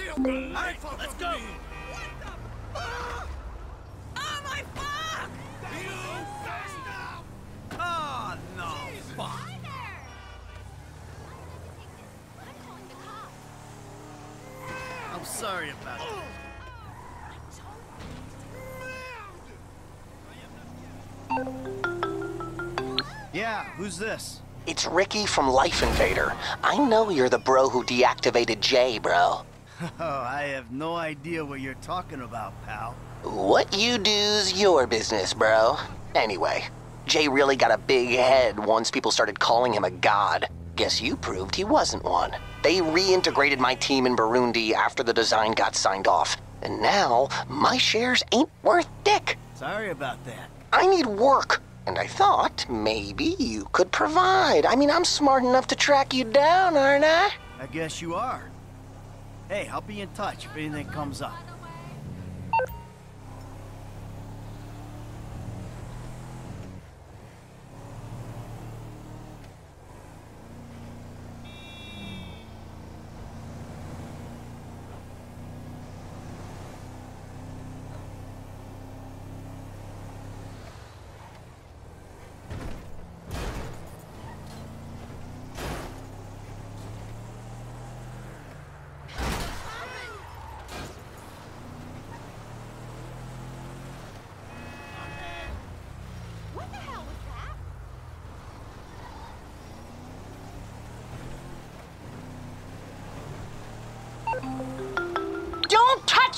Alright, let's go! What the fuck? Oh my fuck! Oh, no, fuck. I'm sorry about it. Yeah, who's this? It's Ricky from Life Invader. I know you're the bro who deactivated Jay, bro. Oh, I have no idea what you're talking about, pal. What you do's your business, bro. Anyway, Jay really got a big head once people started calling him a god. Guess you proved he wasn't one. They reintegrated my team in Burundi after the design got signed off. And now, my shares ain't worth dick. Sorry about that. I need work. And I thought maybe you could provide. I mean, I'm smart enough to track you down, aren't I? I guess you are. Hey, I'll be in touch if anything comes up.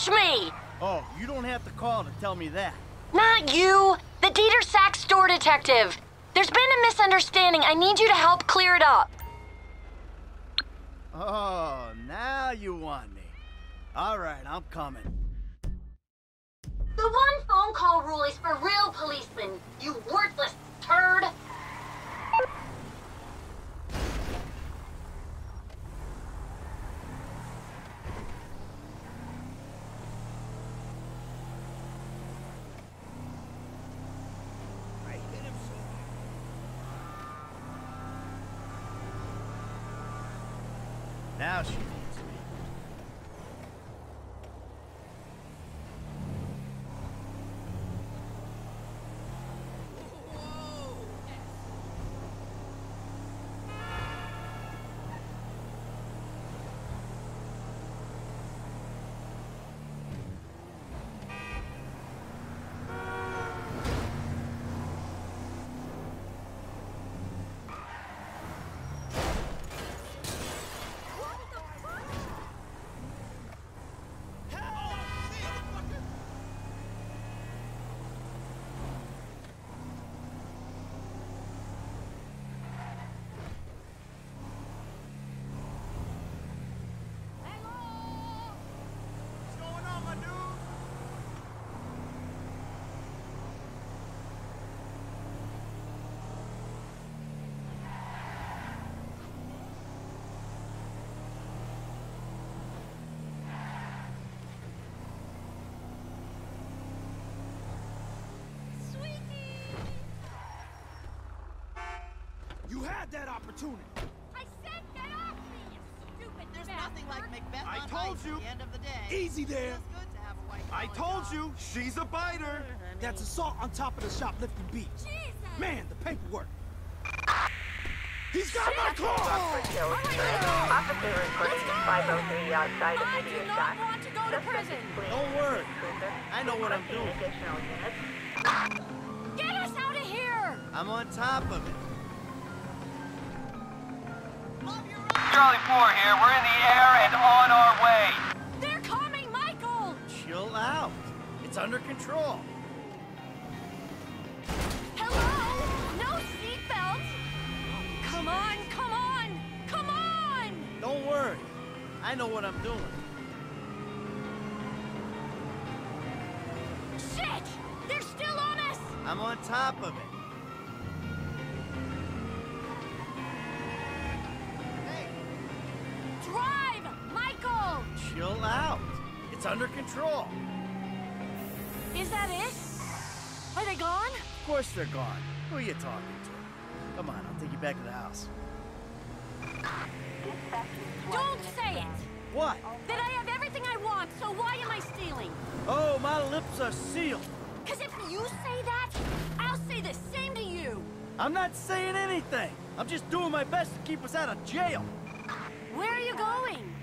Touch me! Oh, you don't have to call to tell me that. Not you! The Didier Sachs store detective! There's been a misunderstanding. I need you to help clear it up. Oh, now you want me. All right, I'm coming. The one phone call rule is for real policemen, you worthless Now she needs me. Had that opportunity. I said get off me, you stupid There's bastard. nothing like Macbeth I on told you. at the end of the day. Easy there. Feels good to have a white I told job. you, she's a biter. That's assault on top of the shoplifting beat. Jesus. Man, the paperwork. He's got my car! Officer reporting 503 outside I do immediate not shot. want to go to prison. Don't worry. I know what I'm Requesting doing. additional. Get us out of here. I'm on top of it. Charlie 4 here. We're in the air and on our way. They're coming, Michael. Chill out. It's under control. Hello? No seatbelt? Come on, come on, come on! Don't worry. I know what I'm doing. Shit! They're still on us! I'm on top of it. It's under control. Is that it? Are they gone? Of course they're gone. Who are you talking to? Come on, I'll take you back to the house. Don't say it! What? That I have everything everything I want, so why am I stealing? Oh, my lips are sealed. Because if you say that, I'll say the same to you. I'm not saying anything. I'm just doing my best to keep us out of jail. Where are you going?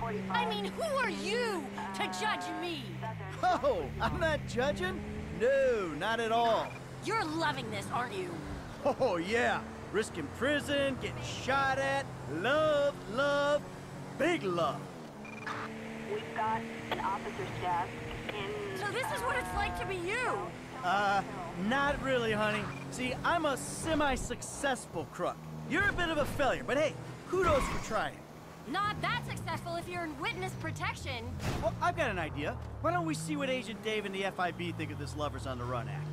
The 245. I mean, who are you to judge me? Oh, I'm not judging? No, not at all. You're loving this, aren't you? Oh, yeah. Risking prison, getting shot at, love, love, big love. We've got an officer's desk in. So this is what it's like to be you. Uh, not really, honey. See, I'm a semi-successful crook. You're a bit of a failure, but hey, kudos for trying. Not that successful if you're in witness protection. Well, I've got an idea. Why don't we see what Agent Dave and the FIB think of this Lovers on the Run act?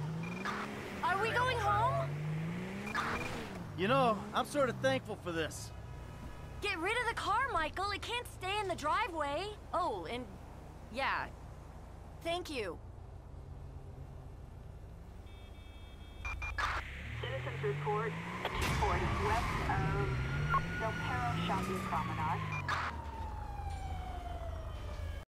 Are we going home? You know, I'm sort of thankful for this. Get rid of the car, Michael. It can't stay in the driveway. Oh, and yeah. Thank you. Citizens report at 240 west of Del Perro Shopping Promenade.